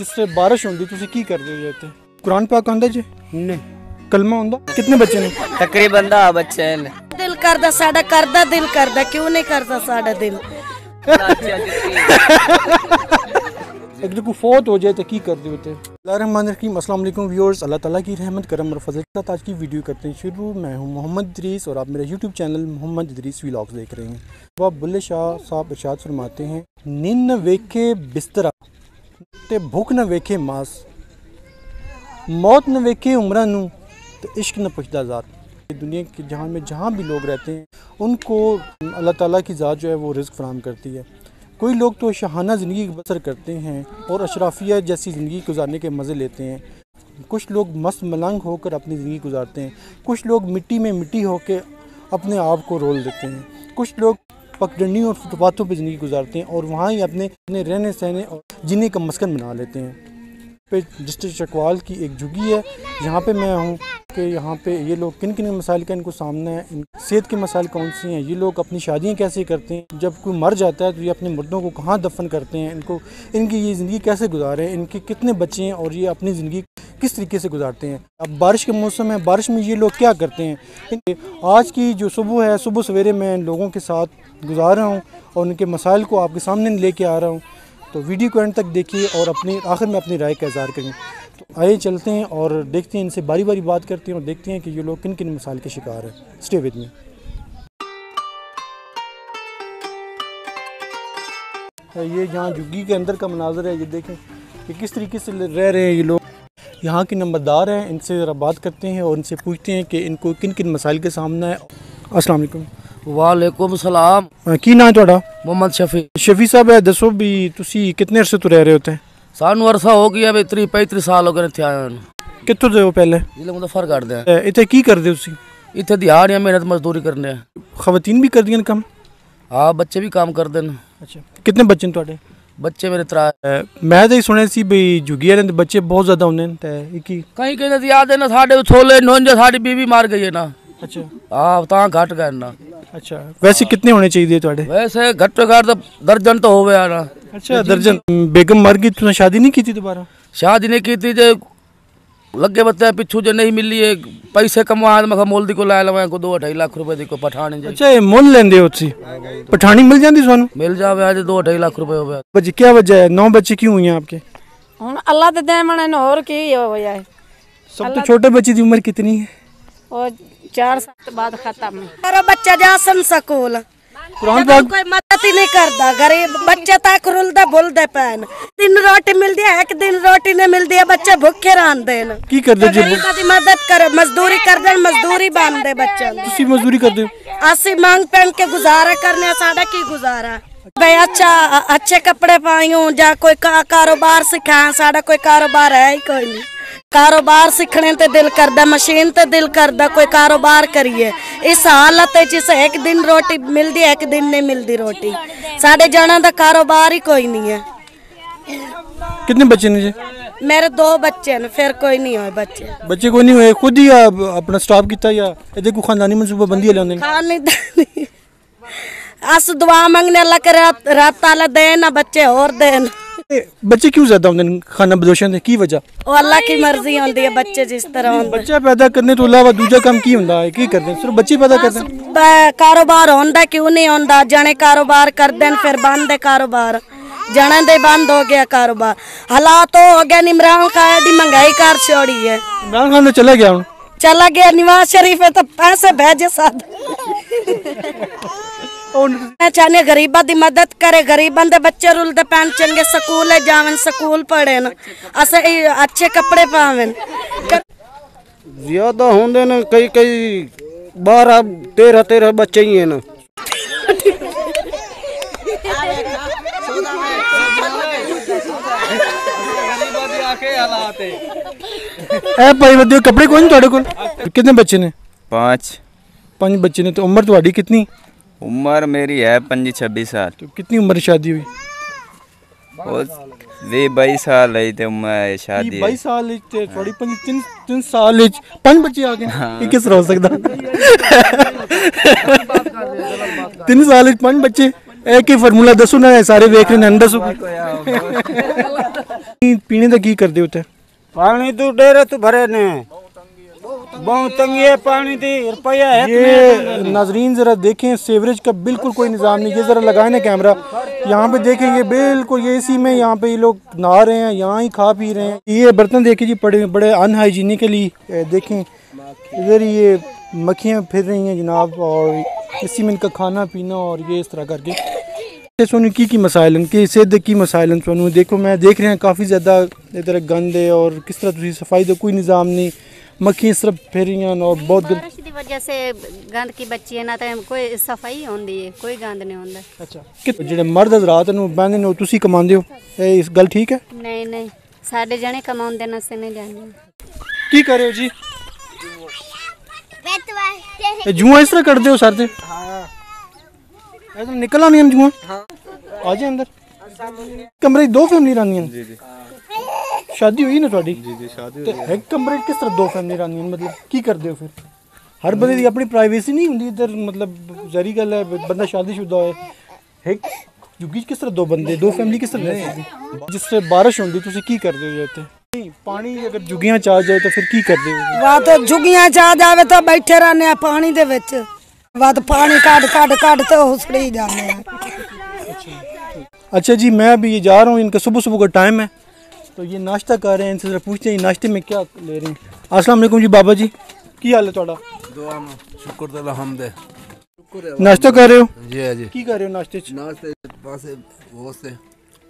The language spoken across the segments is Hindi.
ਜਿਸ ਵੇਲੇ ਬਾਰਿਸ਼ ਹੁੰਦੀ ਤੁਸੀਂ ਕੀ ਕਰਦੇ ਹੋ ਜੀ ਇੱਥੇ ਕੁਰਾਨ ਪਾਕ ਆਉਂਦਾ ਜੀ ਨਹੀਂ ਕਲਮਾ ਆਉਂਦਾ ਕਿੰਨੇ ਬੱਚੇ ਨੇ ਤਕਰੀਬਨ ਦਾ ਬੱਚੇ ਨੇ ਦਿਲ ਕਰਦਾ ਸਾਡਾ ਕਰਦਾ ਦਿਲ ਕਰਦਾ ਕਿਉਂ ਨਹੀਂ ਕਰਦਾ ਸਾਡਾ ਦਿਲ अगर कोई फौत हो जाए तो की कर देते रहमान रहीम अस्सलाम वालेकुम व्यूअर्स अल्लाह ताला की रहमत करम और फजल के साथ आज की वीडियो करते हैं शुरू मैं हूं मोहम्मद इदरीस और आप मेरा YouTube channel Mohammad Idris vlogs देख रहे हैं वो बुल्ले शाह साहब इरशाद फरमाते हैं नींद न वेखे बिस्तरा ते भूख न वेखे मास। मौत न वेखे उम्र नू तो इश्क न पुछदा ज़ात। दुनिया के जहाँ में जहाँ भी लोग रहते हैं, उनको अल्लाह ताला की ज़ात जो है वो रिस्क फराम करती है। कोई लोग तो शहाना ज़िंदगी बसर करते हैं और अशराफिया जैसी ज़िंदगी गुजारने के मज़े लेते हैं। कुछ लोग मस्त मलंग होकर अपनी ज़िंदगी गुजारते हैं। कुछ लोग मिट्टी में मिट्टी होकर अपने आप को रोल देते हैं। कुछ लोग पगडंडी और फुटपाथों पर ज़िंदगी गुजारते हैं और वहाँ ही अपने अपने रहने सहने और जीने का मस्कन बना लेते हैं। पे डिस्ट्रिक्ट चकवाल की एक झुगी है। यहाँ पे मैं हूँ कि यहाँ पे ये लोग किन किन मसाइल का इनको सामना है सेहत के मसाइल कौन से हैं, ये लोग अपनी शादियाँ कैसे करते हैं, जब कोई मर जाता है तो ये अपने मुर्दों को कहाँ दफन करते हैं, इनको, इनकी ये ज़िंदगी कैसे गुजारे, इनके कितने बच्चे हैं और ये अपनी ज़िंदगी किस तरीके से गुजारते हैं? अब बारिश के मौसम है, बारिश में ये लोग क्या करते हैं? आज की जो सुबह है, सुबह सवेरे मैं लोगों के साथ गुजार रहा हूँ और उनके मसाइल को आपके सामने लेके आ रहा हूँ। तो वीडियो को एंड तक देखिए और अपनी, आखिर में अपनी राय का इजहार करें। तो आइए चलते हैं और देखते हैं इनसे बारी बारी बात करते हैं और देखते हैं कि ये लोग किन किन मसाइल के शिकार हैं। स्टे विद में ये यहाँ झुग्गी के अंदर का मनाजर है, ये देखें कि किस तरीके से रह रहे हैं ये लोग। यहाँ के नंबरदार हैं इनसे ज़रा बात करते हैं और इनसे पूछते हैं कि इनको किन किन मसाइल के सामना है अस्सलाम वालेकुम ਵਾਲੇਕੁਮ ਸਲਾਮ ਅਹ ਕੀ ਨਾਂ ਹੈ ਤੁਹਾਡਾ ਮੁਹੰਮਦ ਸ਼ਫੀ ਸ਼ਫੀ ਸਾਹਿਬ ਇਹ ਦੱਸੋ ਵੀ ਤੁਸੀਂ ਕਿੰਨੇ ਅਰਸੇ ਤੋਂ ਰਹਿ ਰਹੇ ਹੋ ਉੱਥੇ ਸਾਨੂੰ ਅਰਸਾ ਹੋ ਗਿਆ ਵੀ 30 35 ਸਾਲ ਹੋ ਗਏ ਨੇ ਇੱਥੇ ਆਏ ਨੂੰ ਕਿੱਥੋਂ ਦੇ ਹੋ ਪਹਿਲੇ ਜ਼ਿਲ੍ਹਾ ਮੁਜ਼ੱਫਰ ਕਰਦੇ ਆ ਅਹ ਇੱਥੇ ਕੀ ਕਰਦੇ ਹੋ ਤੁਸੀਂ ਇੱਥੇ ਦਿਹਾੜੀਆਂ ਮਿਹਨਤ ਮਜ਼ਦੂਰੀ ਕਰਨੇ ਆ ਖਵਾਤੀਨ ਵੀ ਕਰਦੀਆਂ ਨੇ ਕੰਮ ਹਾਂ ਬੱਚੇ ਵੀ ਕੰਮ ਕਰਦੇ ਨੇ ਅੱਛਾ ਕਿੰਨੇ ਬੱਚੇ ਨੇ ਤੁਹਾਡੇ ਬੱਚੇ ਮੇਰੇ ਤਰਾ ਮੈਂ ਤਾਂ ਇਹ ਸੁਣਿਆ ਸੀ ਵੀ ਵਾਲਿਆਂ ਦੇ ਬੱਚੇ ਬਹੁਤ ਜ਼ਿਆਦਾ ਹੁੰਦੇ ਨੇ ਤੇ ਇਹ ਕੀ? ਕਈ ਕਹਿੰਦੇ ਸੀ ਆਦੇ ਨਾ ਸਾਡੇ ਛੋਲੇ ਨੋਂਜੇ ਸਾਡੀ ਬੀਵੀ ਮਾਰ ਗਈ ਹੈ ਨਾ। ਅੱਛਾ। ਆ ਤਾਂ ਘਟ ਗਏ ਨਾ। ਅੱਛਾ। ਵੈਸੇ ਕਿੰਨੇ ਹੋਣੇ ਚਾਹੀਦੇ ਤੁਹਾਡੇ? ਵੈਸੇ ਘੱਟੋ ਘੱਟ ਦਰਜਨ ਤਾਂ ਹੋਵੇ ਆ ਨਾ। ਅੱਛਾ ਦਰਜਨ। ਬੇਗਮ ਮਰ ਗਈ ਤੁਸੀਂ ਸ਼ਾਦੀ ਨਹੀਂ ਕੀਤੀ ਦੁਬਾਰਾ? ਸ਼ਾਦੀ ਨੇ ਕੀਤੀ ਜੇ लगे बताए पिछू जे नहीं मिली पैसे कमा मखा मोल दी को लाया लवाया को दो ढाई लाख रुपए दी को पठानी जी अच्छा मोल लेंदे हो तुसी पठानी मिल जांदी सोनू मिल जावे आज दो ढाई लाख रुपए होवे बच्चे क्या वजह है? नौ बच्चे क्यों हुई हैं आपके? हुन अल्लाह दे देमन है और की हो जाए सब तो छोटे बच्चे की उम्र कितनी है? और चार साल बाद खत्म है। और बच्चा जा सन स्कूल कोई मदद ही नहीं करता गरीब बच्चे तक तो रुलदा बुलदे पैन। दिन रोटी मिलती है एक दिन रोटी नहीं मिलती है बच्चे भूखे रहन देन की कर दे तो गरीबां दी मदद कर मजदूरी कर दे मजदूरी बन दे। बच्चे तुसी मजदूरी कर दे असी मांग पहन के गुजारा करने साडा की गुजारा? भाई अच्छा अच्छे कपड़े पाई हूँ जा कोई का, कारोबार सिखाया साडा कोई कारोबार है ही कोई नहीं ਕਾਰੋਬਾਰ ਸਿੱਖਣੇ ਤੇ ਦਿਲ ਕਰਦਾ ਮਸ਼ੀਨ ਤੇ ਦਿਲ ਕਰਦਾ ਕੋਈ ਕਾਰੋਬਾਰ ਕਰੀਏ। ਇਸ ਹਾਲਤ ਵਿੱਚ ਇਸ ਇੱਕ ਦਿਨ ਰੋਟੀ ਮਿਲਦੀ ਹੈ ਇੱਕ ਦਿਨ ਨਹੀਂ ਮਿਲਦੀ ਰੋਟੀ। ਸਾਡੇ ਜਾਣਾ ਦਾ ਕਾਰੋਬਾਰ ਹੀ ਕੋਈ ਨਹੀਂ ਹੈ। ਕਿੰਨੇ ਬੱਚੇ ਨੇ ਜੀ? ਮੇਰੇ ਦੋ ਬੱਚੇ ਨੇ ਫਿਰ ਕੋਈ ਨਹੀਂ ਹੋਏ ਬੱਚੇ। ਬੱਚੇ ਕੋਈ ਨਹੀਂ ਹੋਏ ਖੁਦ ਹੀ ਆਪਣਾ ਸਟਾਪ ਕੀਤਾ ਜਾਂ ਇਹਦੇ ਕੋਈ ਖਾਨਦਾਨੀ ਮਨਸੂਬਾ ਬੰਦੀ ਲਿਆਉਂਦੇ ਨੇ? ਖਾਨਦਾਨੀ ਅਸ ਦੁਆ ਮੰਗਨੇ ਅੱਲਾ ਰਾਤ ਤਾਲਾ ਦੇ ਨਾ ਬੱਚੇ ਹੋਰ ਦੇਣ। ਬੱਚੇ ਕਿਉਂ ਜ਼ਿਆਦਾ ਹੁੰਦੇ ਨੇ ਖਾਣਾ ਬਦੋਸ਼ਾਂ ਦੇ ਕੀ ਵਜ੍ਹਾ ਉਹ ਅੱਲਾ ਕੀ ਮਰਜ਼ੀ ਹੁੰਦੀ ਹੈ ਬੱਚੇ ਜਿਸ ਤਰ੍ਹਾਂ ਹੁੰਦੇ ਬੱਚਾ ਪੈਦਾ ਕਰਨੇ ਤੋਂ ਇਲਾਵਾ ਦੂਜਾ ਕੰਮ ਕੀ ਹੁੰਦਾ ਹੈ ਕੀ ਕਰਦੇ ਨੇ ਸਿਰਫ ਬੱਚੇ ਪੈਦਾ ਕਰਦੇ ਨੇ ਬ- ਕਾਰੋਬਾਰ ਹੁੰਦਾ ਕਿਉਂ ਨਹੀਂ ਹੁੰਦਾ ਜਣੇ ਕਾਰੋਬਾਰ ਕਰਦੇ ਨੇ ਫਿਰ ਬੰਦ ਹੈ ਕਾਰੋਬਾਰ ਜਣੇ ਦੇ ਬੰਦ ਹੋ ਗਿਆ ਕਾਰੋਬਾਰ ਹਾਲਾਤ ਉਹ ਹੋ ਗਿਆ ਨਿਮਰਾਨ ਖਾਇਆ ਦੀ ਮਹਿੰਗਾਈ ਕਰ ਛੋੜੀ ਹੈ ਇਮਰਾਨ ਖਾਨ ਤਾਂ ਚਲਾ ਗਿਆ ਹੁਣ ਚਲਾ ਗਿਆ ਨਿਵਾਜ਼ ਸ਼ਰੀਫ ਹੈ ਤਾਂ ਪੈਸੇ ਭੇਜੇ ਸਾਦ चाहने गरीबा की मदद करे। गरीबन के बच्चे रुलते पैन चंगे स्कूल जावन स्कूल पढ़े अस अच्छे कपड़े पावन। ज़्यादा होंगे न कई कई बारह तेरह तेरह बच्चे ही हैं कपड़े कौन थोड़े को कितने बच्चे ने? पाँच। पाँच बच्चे ने तो उम्र थोड़ी कितनी? उम्र मेरी है पंजी छब्बीस साल। तो कितनी उम्र शादी हुई? वे बाईस साल आई थे मैं शादी बाईस साल थे थोड़ी पंज तीन तीन साल पंज बच्चे आ गए। हाँ। किस रह सकता? तीन साल पंज बच्चे। एक ही फार्मूला दसो ना सारे देख रहे हैं दसो तो पीने का की करते होते पानी तो डेरे तो भरे ने। बहुत तंगी है पानी दी रुपया है ये नाजरीन ज़रा देखें सेवरेज का बिल्कुल कोई निज़ाम नहीं ये ज़रा लगाए ना कैमरा यहाँ पे देखें ये बिल्कुल ये इसी में यहाँ पे ये लोग नहा रहे हैं यहाँ ही खा पी रहे हैं। ये बर्तन देखे जी बड़े बड़े अनहाइजीनिकली देखें इधर ये मक्खियाँ फिर रही हैं जनाब और इसी में इनका खाना पीना और ये इस तरह करके। सोनू की की मसाइल की सेहत की मसाइल सोनू। देखो मैं देख रहे हैं काफ़ी ज़्यादा इधर गंद है और किस तरह सफ़ाई का कोई निज़ाम नहीं। मक्खियाँ सिर्फ फिर रही हैं और बहुत गंद ਬਾਰਿਸ਼ ਦੀ ਵਜ੍ਹਾ ਸੇ ਗੰਦ ਕੀ ਬੱਚੀ ਹੈ ਨਾ ਤਾਂ ਕੋਈ ਸਫਾਈ ਹੁੰਦੀ ਹੈ ਕੋਈ ਗੰਦ ਨਹੀਂ ਹੁੰਦਾ ਅੱਛਾ ਕਿ ਜਿਹੜੇ ਮਰਦ ਹਜ਼ਰਾਤ ਨੂੰ ਬੰਦੇ ਨੂੰ ਤੁਸੀਂ ਕਮਾਉਂਦੇ ਹੋ ਇਹ ਇਸ ਗੱਲ ਠੀਕ ਹੈ ਨਹੀਂ ਨਹੀਂ ਸਾਡੇ ਜਣੇ ਕਮਾਉਂਦੇ ਨੇ ਅਸੀਂ ਨਹੀਂ ਜਾਂਦੇ ਕੀ ਕਰ ਰਹੇ ਹੋ ਜੀ ਇਹ ਜੂਆਂ ਇਸ ਤਰ੍ਹਾਂ ਕੱਢਦੇ ਹੋ ਸਰ ਤੇ ਇਹ ਤਾਂ ਨਿਕਲ ਆਉਂਦੀਆਂ ਨੇ ਜੂਆਂ ਆ ਜਾ ਅੰਦਰ ਕਮਰੇ 'ਚ ਦੋ ਫੈਮਿਲੀ ਰਹਿੰਦੀਆਂ ਨੇ ਜੀ ਜੀ ਸ਼ਾਦੀ ਹੋਈ ਨਾ ਤੁਹਾਡੀ ਜੀ ਜੀ ਸ਼ਾਦੀ ਹੋਈ ਹੈ ਕੰਪਲੀਟ ਕਿਸ ਤਰ੍ਹਾਂ ਦੋ ਫੈਮਿਲੀ ਰਾਨੀਆਂ ਮਤਲਬ ਕੀ ਕਰਦੇ ਹੋ ਫਿਰ ਹਰ ਬੰਦੇ ਦੀ ਆਪਣੀ ਪ੍ਰਾਈਵੇਸੀ ਨਹੀਂ ਹੁੰਦੀ ਇੱਧਰ ਮਤਬ ਜ਼ਰੀ ਗੱਲ ਹੈ ਬੰਦਾ ਸ਼ਾਦੀशुदा ਹੋਏ ਇੱਕ ਕਿਉਂਕਿ ਕਿਸ ਤਰ੍ਹਾਂ ਦੋ ਬੰਦੇ ਦੋ ਫੈਮਿਲੀ ਕਿਸ ਤਰ੍ਹਾਂ ਰਹਿ ਸਕਦੀ ਜਿਸ ਤੇ ਬਾਰਿਸ਼ ਹੁੰਦੀ ਤੁਸੀਂ ਕੀ ਕਰਦੇ ਹੋ ਇੱਥੇ नहीं पानी अगर जुगियाँ चा जाए तो फिर की कर दे वाह तो जुगियाँ चा जावे तो बैठे रहने पानी दे विच वाह तो पानी काट काट काट तो उसड़ी जाने अच्छा जी मैं अभी ये जा रहा हूँ इनका सुबह सुबह का टाइम है तो ये नाश्ता कर रहे हैं इनसे पूछते हैं नाश्ते में क्या ले रहे हैं? अस्सलाम वालेकुम जी बाबा जी। की हाल है थोड़ा दुआ में शुक्र तो अलहमद है नाश्ता कर रहे हो? जी है जी। की कर रहे हो नाश्ते नाश्ते पास वो से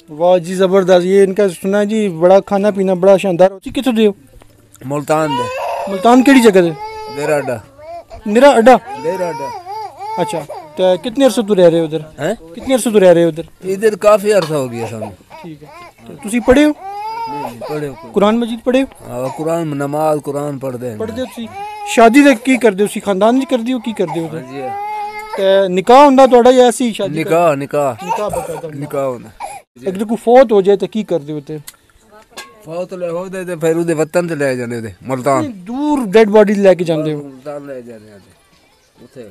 वाह जी ज़बरदस्त। ये इनका सुना है जी बड़ा खाना पीना बड़ा शानदार। जी कितों दे हो? मुल्तान दे। मुल्तान केड़ी जगह दे? देरा अड्डा। मेरा अड्डा? देरा अड्डा। अच्छा तो कितने अरसे तो रह रहे हो उधर? हैं? कितने अरसे तो रह रहे हो उधर? इधर काफ़ी अरसा हो गया सामने ठीक है। तो तुसी पढ़े हो? ਕੁਰਾਨ ਮਜੀਦ ਪੜ੍ਹੇ ਹੋ? ਕੁਰਾਨ ਨਮਾਜ਼ ਕੁਰਾਨ ਪੜ੍ਹਦੇ ਹਾਂ ਪੜ੍ਹਦੇ ਤੁਸੀਂ? ਸ਼ਾਦੀ ਦਾ ਕੀ ਕਰਦੇ ਹੋ ਤੁਸੀਂ? ਖਾਨਦਾਨ 'ਚ ਕਰਦੇ ਹੋ? ਕੀ ਕਰਦੇ ਹੋ ਹਾਂਜੀ ਤੇ ਨਿਕਾਹ ਹੁੰਦਾ ਤੁਹਾਡਾ ਜਾਂ ਸ਼ਾਦੀ ਕਰ- ਨਿਕਾਹ ਨਿਕਾਹ। ਨਿਕਾਹ ਬਕਾਇਦਾ ਨਿਕਾਹ ਹੁੰਦਾ। ਅਗਰ ਕੋਈ ਫੌਤ ਹੋ ਜਾਏ ਤਾਂ ਕੀ ਕਰਦੇ ਹੋ ਤੇ ਫੌਤ ਲੈ ਹੋਦੇ ਤੇ ਫਿਰ ਉਹਦੇ ਵਤਨ ਤੇ ਲੈ ਜਾਂਦੇ ਉਹਦੇ ਮਲਤਾਨ। ਦੂਰ ਡੈਡ ਬਾਡੀ ਲੈ ਕੇ ਜਾਂਦੇ ਹੋ। ਮੁਲਤਾਨ ਲੈ ਜਾਂਦੇ ਆ ਤੇ ਉੱਥੇ।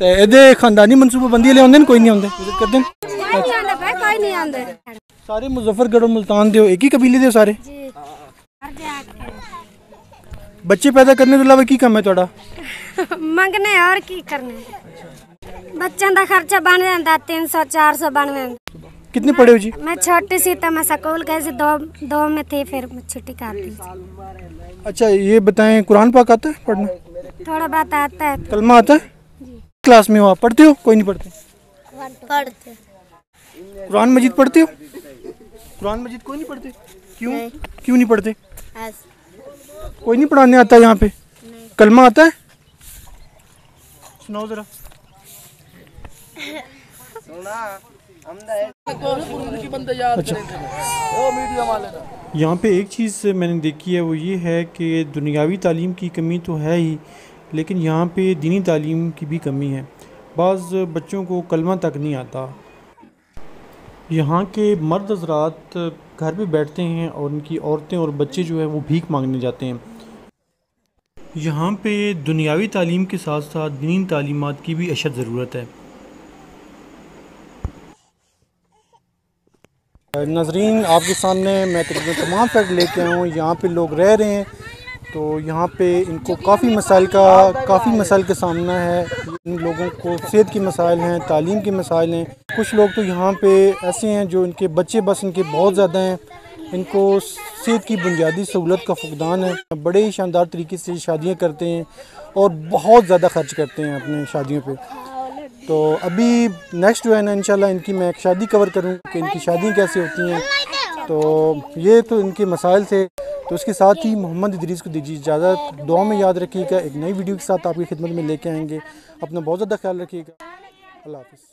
ਤੇ ਇਹਦੇ ਖਾਨਦਾਨੀ ਮਨਸੂਬਾਬੰਦੀ ਵਾਲੇ ਆਉਂਦੇ ਨੇ ਕੋਈ ਨਹੀਂ ਆਉਂਦੇ ਵਿਜ਼ਿਟ ਕਰਦੇ ਨੇ ਕੋਈ ਨਹੀਂ ਆਉਂਦੇ ਸਾਰੇ ਮੁਜ਼ੱਫਰਗੜ੍ਹ ਔਰ ਮੁਲਤਾਨ ਦੇ ਹੋ ਇੱਕ ਹੀ ਕਬੀਲੇ ਦੇ ਹੋ ਸਾਰੇ ਬੱਚੇ ਪੈਦਾ ਕਰਨੇ ਤੋਂ ਇਲਾਵਾ ਕੀ ਕੰਮ ਹੈ ਤੁਹਾਡਾ ਮੰਗਨੇ ਔਰ ਕੀ ਕਰਨੇ ਬੱਚਿਆਂ ਦਾ ਖਰਚਾ ਬਣ ਜਾਂਦਾ 300 400 ਬਣ ਜਾਂਦਾ कितने पढ़े हो जी मैं छोटी सी तो मैं स्कूल गई थी दो दो में थी फिर मैं छुट्टी कर दी थी। अच्छा ये बताएं कुरान पाक आता है पढ़ना थोड़ा बहुत आता है कलमा आता है क्लास में हो आप पढ़ते हो? कोई नहीं पढ़ते। पढ़ते। कुरान मजीद पढ़ते हो? कुरान मजीद कोई नहीं पढ़ते? क्यों? क्यों नहीं पढ़ते? कोई नहीं पढ़ाने आता यहाँ पे। कलमा आता है? सुनाओ जरा। अच्छा। यहाँ पे एक चीज़ मैंने देखी है वो ये है कि दुनियावी तालीम की कमी तो है ही लेकिन यहाँ पे दीनी तालीम की भी कमी है। बाज़ बच्चों को कलमा तक नहीं आता। यहाँ के मर्द हजरात घर पे बैठते हैं और उनकी औरतें और बच्चे जो है वो भीख मांगने जाते हैं। यहाँ पे दुनियावी तालीम के साथ साथ दीनी तालीमात की भी अशद ज़रूरत है। नाजरीन, आपके सामने मैं तकरीबन तमाम फैक्ट लेके आया हूँ। यहाँ पे लोग रह रहे हैं। तो यहाँ पे इनको काफ़ी मसाइल का, काफ़ी मसाइल का सामना है। इन लोगों को सेहत के मसाइल हैं, तालीम के मसाइल हैं। कुछ लोग तो यहाँ पे ऐसे हैं जो इनके बच्चे बस इनके बहुत ज़्यादा हैं। इनको सेहत की बुनियादी सहूलत का फुकदान है। बड़े ही शानदार तरीके से शादियाँ करते हैं और बहुत ज़्यादा खर्च करते हैं अपने शादियों पर तो अभी नेक्स्ट जो है ना, इंशाल्लाह इनकी मैं एक शादी कवर करूँ कि इनकी शादियाँ कैसे होती हैं। तो ये तो इनके मसाइल थे। तो उसके साथ ही मोहम्मद इदरीस को दीजिए इजाज़त। दुआ में याद रखिएगा, एक नई वीडियो के साथ आपकी खिदमत में लेके आएँगे। अपना बहुत ज़्यादा ख्याल रखिएगा। अल्लाह हाफिज़।